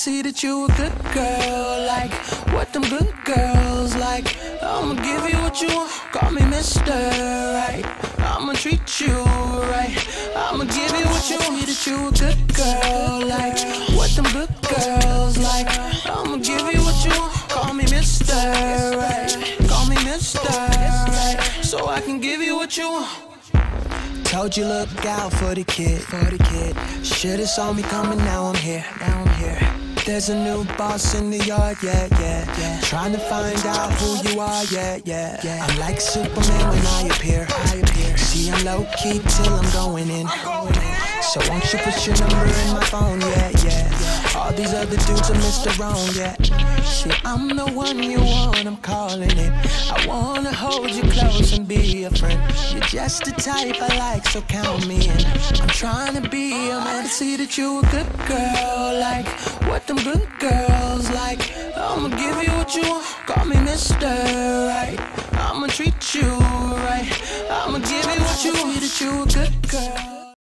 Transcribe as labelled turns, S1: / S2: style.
S1: see that you a good girl, like what them good girls like. I'ma give you what you want, call me Mister, right? I'ma treat you right. I'ma give you what you want, that you a good girl, like what them good girls like. I'ma give you what you want, call me Mister, right? Call me Mister, right? So I can give you what you want. Told you look out for the kid, for the kid. Should've saw me coming, now I'm here, now I'm here. There's a new boss in the yard, yeah, yeah, yeah. Trying to find out who you are, yeah, yeah, yeah. I'm like Superman when I appear, I appear. See, I'm low key till I'm going in. So won't you put your number in my phone, yeah, yeah. All these other dudes are Mr. Wrong, yeah. Shit, I'm the one you want, I'm calling it. I wanna hold you close and be a friend. You're just the type I like, so count me in. I'm trying to be a man to see that you a good girl, like what them good girls like. I'ma give you what you want, call me Mister, right? I'ma treat you right. I'ma give you what you want, that you a good girl.